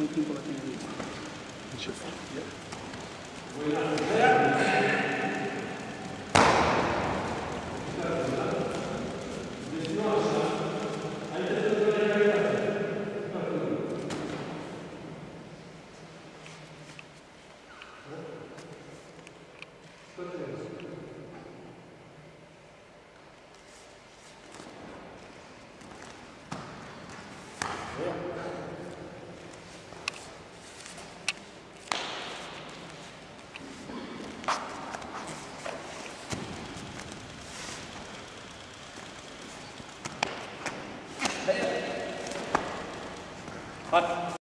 muy tiempo va a tener Yeah. Hat.